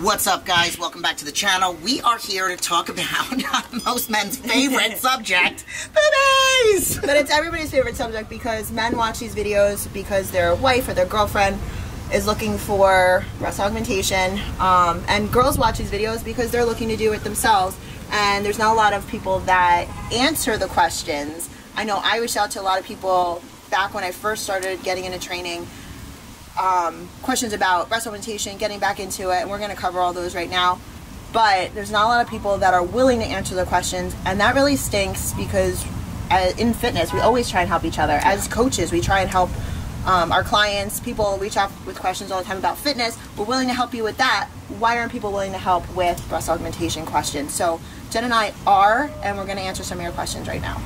What's up, guys? Welcome back to the channel. We are here to talk about most men's favorite subject, boobies! But it's everybody's favorite subject because men watch these videos because their wife or their girlfriend is looking for breast augmentation, um, and girls watch these videos because they're looking to do it themselves. And there's not a lot of people that answer the questions. I know I reached out to a lot of people back when I first started getting into training um, questions about breast augmentation, getting back into it, and we're going to cover all those right now. But there's not a lot of people that are willing to answer the questions, and that really stinks because uh, in fitness, we always try and help each other. As coaches, we try and help um, our clients. People reach out with questions all the time about fitness. We're willing to help you with that. Why aren't people willing to help with breast augmentation questions? So Jen and I are, and we're going to answer some of your questions right now.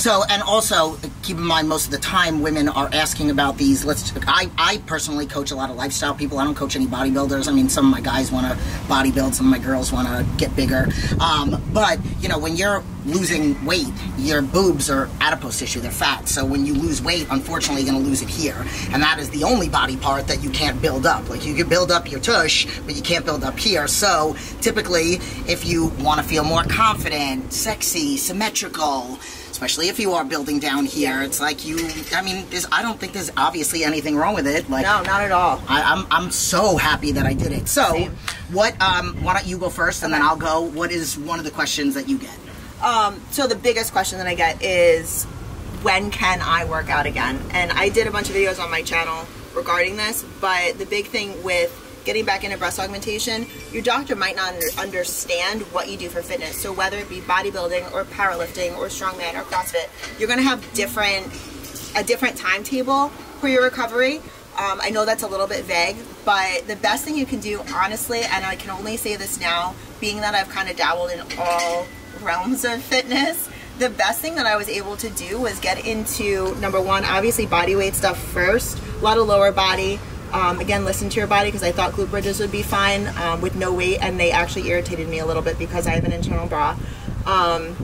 So, and also keep in mind, most of the time, women are asking about these. Let's. I, I personally coach a lot of lifestyle people. I don't coach any bodybuilders. I mean, some of my guys want to bodybuild, some of my girls want to get bigger. Um, but you know, when you're losing weight, your boobs are adipose tissue. They're fat. So when you lose weight, unfortunately, you're going to lose it here, and that is the only body part that you can't build up. Like you can build up your tush, but you can't build up here. So typically, if you want to feel more confident, sexy, symmetrical especially if you are building down here. It's like you. I mean, there's. I don't think there's obviously anything wrong with it. Like no, not at all. I, am I'm, I'm so happy that I did it. So, Same. what? Um, why don't you go first, and Okay. then I'll go. What is one of the questions that you get? Um, so the biggest question that I get is, when can I work out again? And I did a bunch of videos on my channel regarding this, but the big thing with getting back into breast augmentation, your doctor might not understand what you do for fitness. So whether it be bodybuilding or powerlifting or strongman or CrossFit, you're going to have different a different timetable for your recovery. Um, I know that's a little bit vague, but the best thing you can do, honestly, and I can only say this now, being that I've kind of dabbled in all realms of fitness, the best thing that I was able to do was get into number one, obviously body weight stuff first, a lot of lower body. Um, again, listen to your body because I thought glute bridges would be fine um, with no weight, and they actually irritated me a little bit because I have an internal bra. Um,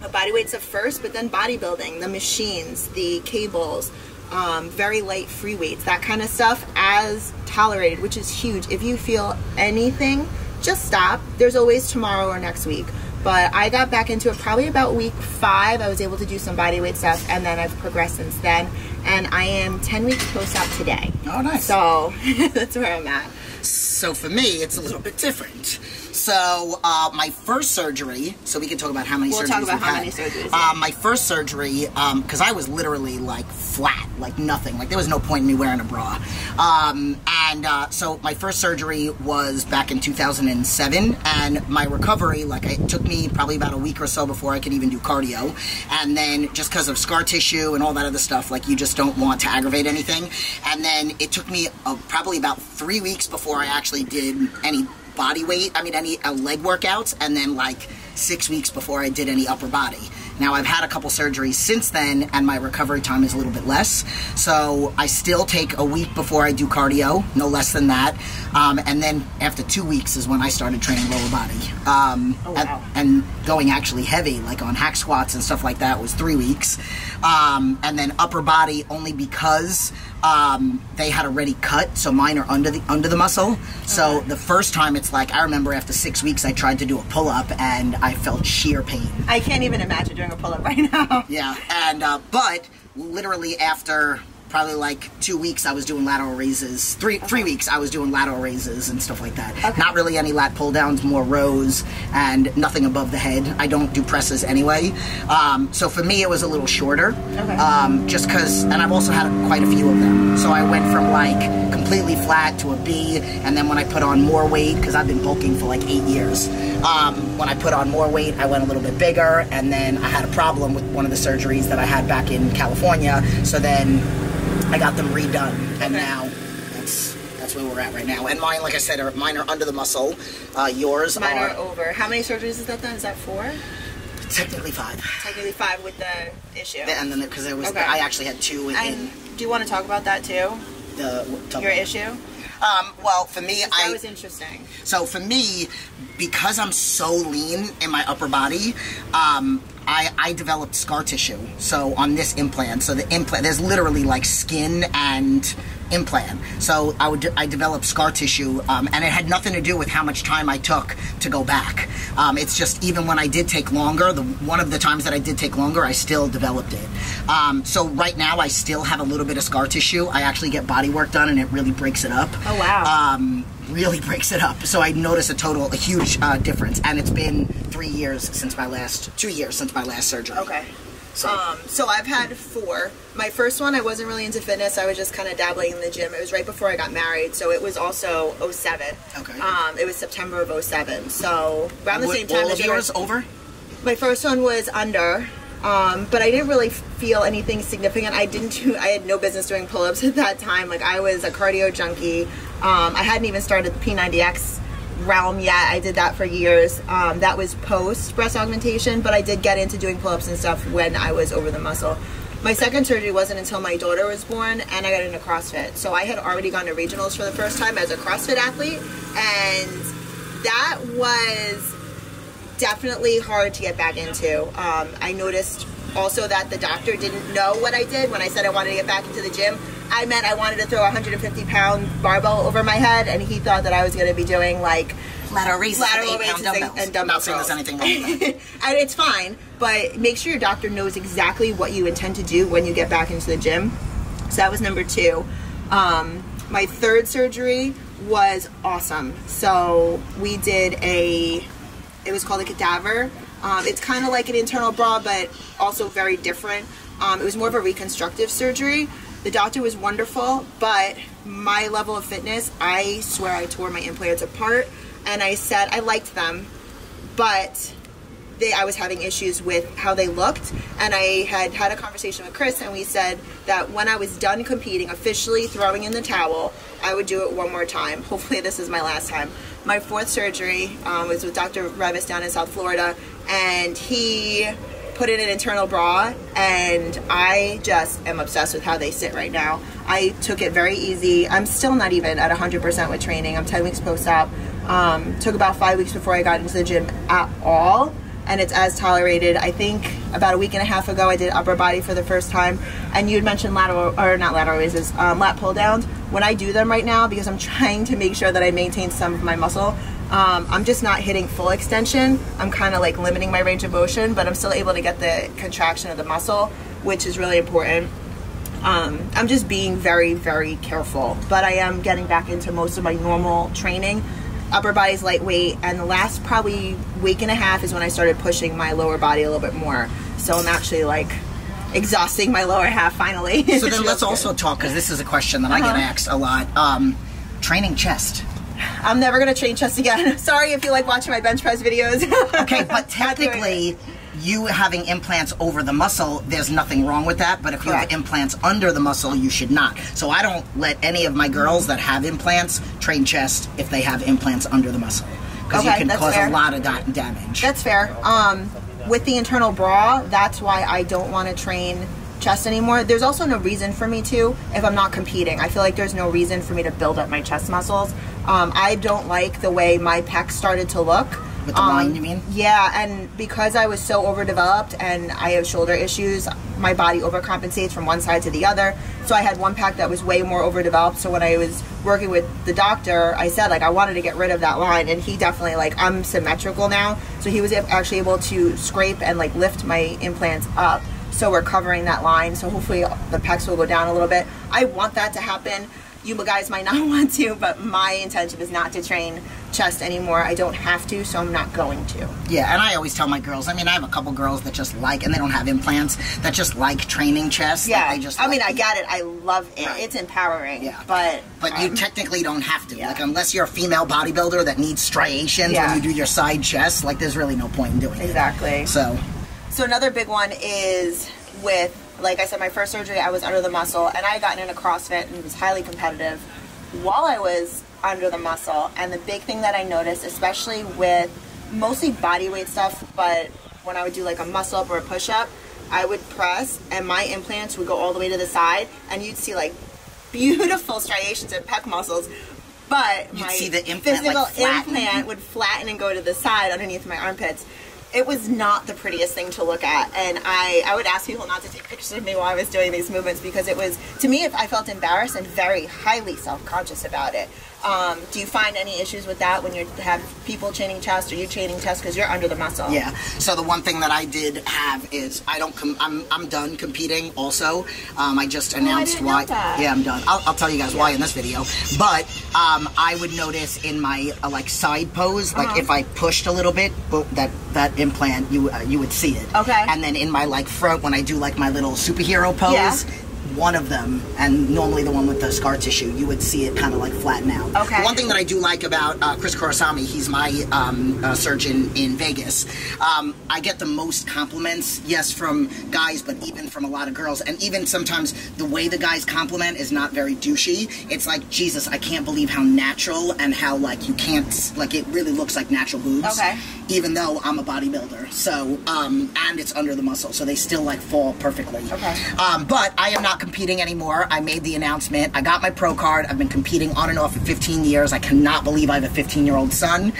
but body weights at first, but then bodybuilding, the machines, the cables, um, very light free weights, that kind of stuff as tolerated, which is huge. If you feel anything, just stop. There's always tomorrow or next week. But I got back into it probably about week five. I was able to do some body weight stuff, and then I've progressed since then. And I am 10 weeks post op today. Oh, nice. So that's where I'm at. So for me, it's a little bit different. So uh, my first surgery. So we can talk about how many We'll surgeries talk about how had. many surgeries, Uh, my first surgery, because I was literally like flat, like nothing. Like there was no point in me wearing a bra. Um, and uh, so my first surgery was back in 2007, and my recovery, like it took me probably about a week or so before I could even do cardio. And then just because of scar tissue and all that other stuff, like you just don't want to aggravate anything. And then it took me uh, probably about three weeks before I actually did any body weight, I mean, any uh, leg workouts, and then like six weeks before I did any upper body. Now, I've had a couple surgeries since then, and my recovery time is a little bit less. So I still take a week before I do cardio, no less than that. Um, and then after two weeks is when I started training lower body. Um, Oh, and- and going actually heavy, like on hack squats and stuff like that, was three weeks. Um, and then upper body only because um, they had already cut, so mine are under the under the muscle. So the first time, it's like I remember after six weeks, I tried to do a pull up and I felt sheer pain. I can't even imagine doing a pull up right now. Yeah, and uh, but literally after probably like two weeks, I was doing lateral raises. Three three weeks, I was doing lateral raises and stuff like that. Okay. Not really any lat pull downs, more rows and nothing above the head. I don't do presses anyway. Um, so for me, it was a little shorter. Okay. Um, just because, and I've also had quite a few of them. So I went from like completely flat to a B, and then when I put on more weight, because I've been bulking for like eight years, um, when I put on more weight, I went a little bit bigger, and then I had a problem with one of the surgeries that I had back in California. So then I got them redone, and Okay. now that's that's where we're at right now. And mine, like I said, are, mine are under the muscle. Uh, yours Mine are, are over. How many surgeries is that then? Is that four? technically five. Technically five with the issue. And then because there was, Okay. I actually had two in And do you want to talk about that too? the Your issue? Um, well, for me, That I was interesting. So for me, because I'm so lean in my upper body, um, I, I developed scar tissue. So on this implant, so the implant, there's literally like skin and implant. So I would I developed scar tissue, um, and it had nothing to do with how much time I took to go back. Um, it's just even when I did take longer, the one of the times that I did take longer, I still developed it. Um, so right now, I still have a little bit of scar tissue. I actually get body work done, and it really breaks it up. Oh, wow. Really breaks it up. So I notice a total, a huge uh, difference, and it's been three years since my last, two years since my last surgery. Okay. So- Um, so I've had four. My first one, I wasn't really into fitness. I was just kind of dabbling in the gym. It was right before I got married, so it was also 07. Okay. Um, it was September of 07. So around the Were same time all as of yours over? my first one was under. Um, but I didn't really feel anything significant. I didn't do. I had no business doing pull-ups at that time. Like I was a cardio junkie. Um, I hadn't even started the P90X realm yet. I did that for years. Um, that was post breast augmentation, but I did get into doing pull-ups and stuff when I was over the muscle. My second surgery wasn't until my daughter was born, and I got into CrossFit. So I had already gone to regionals for the first time as a CrossFit athlete, and that was definitely hard to get back into. Um, I noticed also that the doctor didn't know what I did when I said I wanted to get back into the gym. I meant I wanted to throw a 150 pound barbell over my head, and he thought that I was going to be doing like Lateral raises, Lateral with eight pound raises and- dumbbells. and dumbbell Not saying there's anything wrong with that. and it's fine, but make sure your doctor knows exactly what you intend to do when you get back into the gym. So that was number two. Um, my third surgery was awesome. So we did a, it was called a cadaver. Um, it's kind of like an internal bra, but also very different. Um, it was more of a reconstructive surgery. The doctor was wonderful, but my level of fitness, I swear I tore my implants apart. And I said I liked them, but they, I was having issues with how they looked, and I had had a conversation with Chris, and we said that when I was done competing, officially throwing in the towel, I would do it one more time. Hopefully, this is my last time. My fourth surgery um, was with Dr. Revis down in South Florida, and he put in an internal bra, and I just am obsessed with how they sit right now. I took it very easy. I'm still not even at 100% with training. I'm 10 weeks post op. Um, took about five weeks before I got into the gym at all and it's as tolerated. I think about a week and a half ago, I did upper body for the first time, and you had mentioned lateral or not lateral raises, um, lat pull downs. When I do them right now, because I'm trying to make sure that I maintain some of my muscle, um, I'm just not hitting full extension. I'm kind of like limiting my range of motion, but I'm still able to get the contraction of the muscle, which is really important. Um, I'm just being very, very careful, but I am getting back into most of my normal training. Upper body's lightweight, and the last probably week and a half is when I started pushing my lower body a little bit more. So I'm actually like exhausting my lower half finally. So then let's also talk, because this is a question that I get Uh-huh. asked a lot. Um, training chest. I'm never gonna train chest again. Sorry if you like watching my bench press videos. Okay, but technically, you having implants over the muscle, there's nothing wrong with that. But if you have implants under the muscle, you should not. So I don't let any of my girls that have implants train chest if they have implants under the muscle. Because you can cause fair. a lot of da- damage. That's fair. Um, with the internal bra, that's why I don't want to train chest anymore. There's also no reason for me to if I'm not competing. I feel like there's no reason for me to build up my chest muscles. Um, I don't like the way my pecs started to look. With the Um, line, you mean? Yeah, and because I was so overdeveloped and I have shoulder issues, my body overcompensates from one side to the other. So I had one pack that was way more overdeveloped. So when I was working with the doctor, I said like I wanted to get rid of that line, and he definitely like I'm symmetrical now. So he was actually able to scrape and like lift my implants up. So we're covering that line. So hopefully the pecs will go down a little bit. I want that to happen. You guys might not want to, but my intention is not to train chest anymore. I don't have to, so I'm not going to. Yeah, and I always tell my girls. I mean, I have a couple girls that just like, and they don't have implants, that just like training chest. Yeah, they just. I mean, like- I got it. I love it. Right. It's empowering. Yeah. but But you um, technically don't have to. yeah. Like, unless you're a female bodybuilder that needs striations Yeah. when you do your side chest, like, there's really no point in doing it. exactly. So, So another big one is with, like I said, my first surgery. I was under the muscle, and I had gotten into CrossFit and it was highly competitive while I was under the muscle. And the big thing that I noticed, especially with mostly body weight stuff, but when I would do like a muscle up or a push up, I would press, and my implants would go all the way to the side, and you'd see like beautiful striations of pec muscles. But You'd my see the implant, physical like, implant would flatten and go to the side underneath my armpits. it was not the prettiest thing to look at and I, I would ask people not to take pictures of me while I was doing these movements because it was to me I felt embarrassed and very highly self-conscious about it um, do you find any issues with that when you have people chaining chest or you chaining chest because you're under the muscle Yeah. So the one thing that I did have is I don't. I'm I'm done competing. Also, um, I just announced didn't know why. that. Yeah, I'm done. I'll, I'll tell you guys why in this video. But um, I would notice in my uh, like side pose, like Uh-huh. if I pushed a little bit, that that implant you uh, you would see it. Okay. And then in my like front when I do like my little superhero pose. Yeah. One of them, and normally the one with the scar tissue, you would see it kind of like flatten out. Okay. One thing that I do like about uh, Chris Korosami, he's my um, uh, surgeon in Vegas. Um, I get the most compliments, yes, from guys, but even from a lot of girls. And even sometimes the way the guys compliment is not very douchey. It's like, Jesus, I can't believe how natural and how, like, you can't, like, it really looks like natural boobs. Okay. Even though I'm a bodybuilder. So, um, and it's under the muscle, so they still, like, fall perfectly. Okay. Um, but I am not competing anymore. I made the announcement. I got my pro card. I've been competing on and off for 15 years. I cannot believe I have a 15 year old son.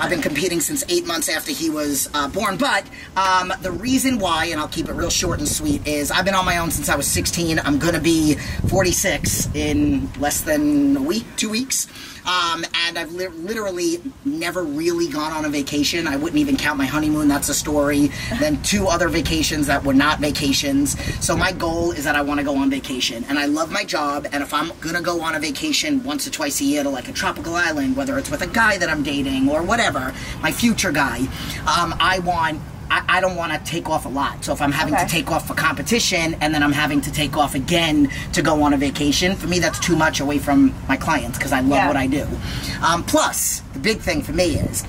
I've been competing since eight months after he was uh, born. But um, the reason why, and I'll keep it real short and sweet, is I've been on my own since I was 16. I'm going to be 46 in less than a week, two weeks. Um, and I've li- literally never really gone on a vacation. I wouldn't even count my honeymoon. That's a story. Then two other vacations that were not vacations. So my goal is that I want to go on vacation, and I love my job. And if I'm gonna go on a vacation once or twice a year to like a tropical island, whether it's with a guy that I'm dating or whatever, my future guy, um, I want. I, I don't want to take off a lot. So if I'm having Okay. to take off for competition and then I'm having to take off again to go on a vacation, for me that's too much away from my clients because I love Yeah. what I do. Um, plus, the big thing for me is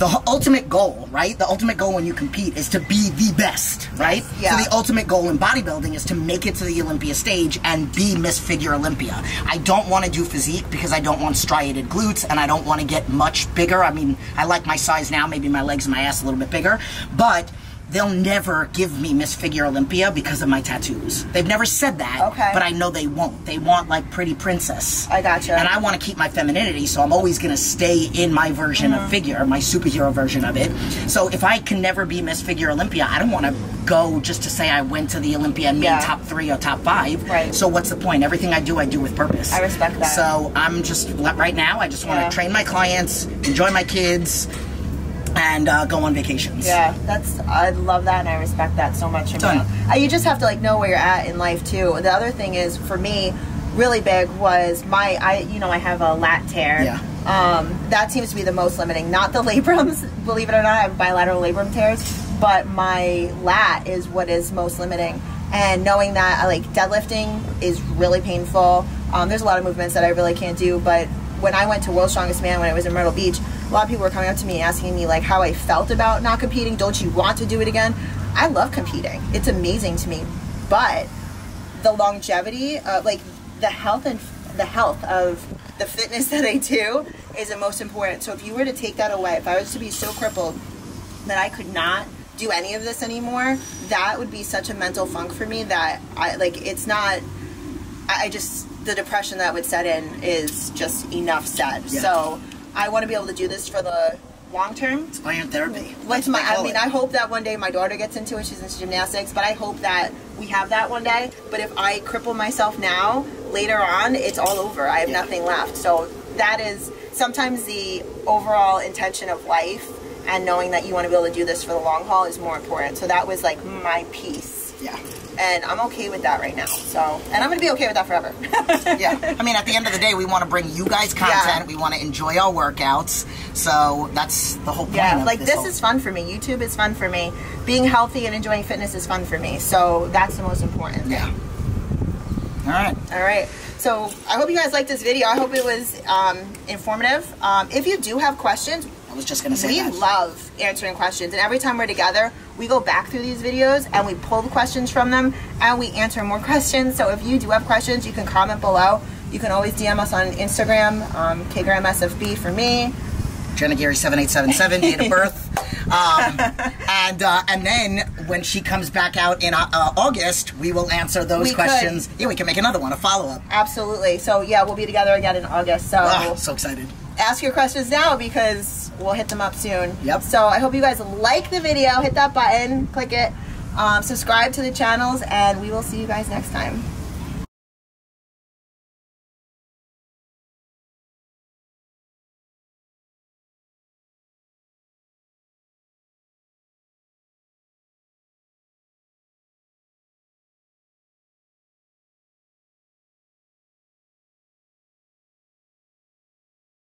the ultimate goal, right? The ultimate goal when you compete is to be the best, right? Yeah. So the ultimate goal in bodybuilding is to make it to the Olympia stage and be Miss Figure Olympia. I don't want to do physique because I don't want striated glutes and I don't want to get much bigger. I mean, I like my size now, maybe my legs and my ass a little bit bigger, but they'll never give me Miss Figure Olympia because of my tattoos. They've never said that, Okay. but I know they won't. They want like pretty princess. I gotcha. And I want to keep my femininity, so I'm always going to stay in my version Mm-hmm. of figure, my superhero version of it. So if I can never be Miss Figure Olympia, I don't want to go just to say I went to the Olympia and made Yeah. top three or top five. Right. So what's the point? Everything I do, I do with purpose. I respect that. So I'm just right now. I just want to Yeah. train my clients, enjoy my kids, and uh, go on vacations. Yeah, that's I love that and I respect that so much. Done. you. Uh, just have to like know where you're at in life too. The other thing is for me, really big was my I you know I have a lat tear. Yeah. Um, that seems to be the most limiting. Not the labrums, believe it or not, I have bilateral labrum tears, but my lat is what is most limiting. And knowing that I like deadlifting is really painful. Um, there's a lot of movements that I really can't do, but when I went to World's Strongest Man when I was in Myrtle Beach, a lot of people were coming up to me asking me like how I felt about not competing. Don't you want to do it again? I love competing. It's amazing to me, but the longevity, uh, like the health and the health of the fitness that I do is the most important. So if you were to take that away, if I was to be so crippled that I could not do any of this anymore, that would be such a mental funk for me that I like. It's not. I just the depression that would set in is just enough said. Yeah. So I want to be able to do this for the long term. It's iron therapy. That's my, I mean, it. I hope that one day my daughter gets into it. She's into gymnastics, but I hope that we have that one day. But if I cripple myself now, later on, it's all over. I have Yeah. nothing left. So that is sometimes the overall intention of life, and knowing that you want to be able to do this for the long haul is more important. So that was like my piece, Yeah. And I'm okay with that right now. So, and I'm gonna be okay with that forever. yeah. I mean, at the end of the day, we want to bring you guys content. Yeah. We want to enjoy our workouts. So that's the whole point. Yeah, like this whole- is fun for me. YouTube is fun for me. Being healthy and enjoying fitness is fun for me. So that's the most important. thing. Yeah. All right. All right. So I hope you guys liked this video. I hope it was um, informative. Um, if you do have questions, I was just gonna say we that. love answering questions. And every time we're together, we go back through these videos and we pull the questions from them and we answer more questions. So if you do have questions, you can comment below. You can always DM us on Instagram, um, KGramSFB for me. Jenn Aguirre seven eight seven seven date of birth, um, and uh, and then when she comes back out in uh, uh, August, we will answer those We could. questions. Yeah, we can make another one, a follow up. Absolutely. So yeah, we'll be together again in August. So Ah, so excited. ask your questions now because we'll hit them up soon. Yep. So I hope you guys like the video. Hit that button, click it, um, subscribe to the channels, and we will see you guys next time.